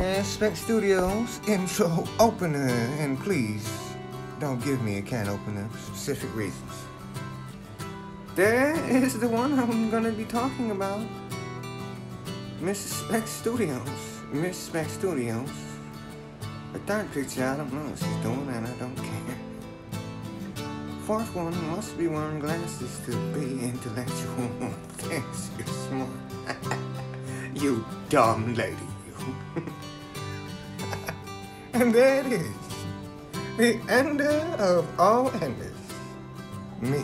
Yeah, Spec Studios intro opener, and please don't give me a can opener for specific reasons. There is the one I'm gonna be talking about. Miss Spec Studios. Miss Spec Studios. A third picture, I don't know what she's doing, and I don't care. Fourth one must be wearing glasses to be intellectual. Thanks, you smart. you dumb lady. And there it is. The ender of all enders. Me.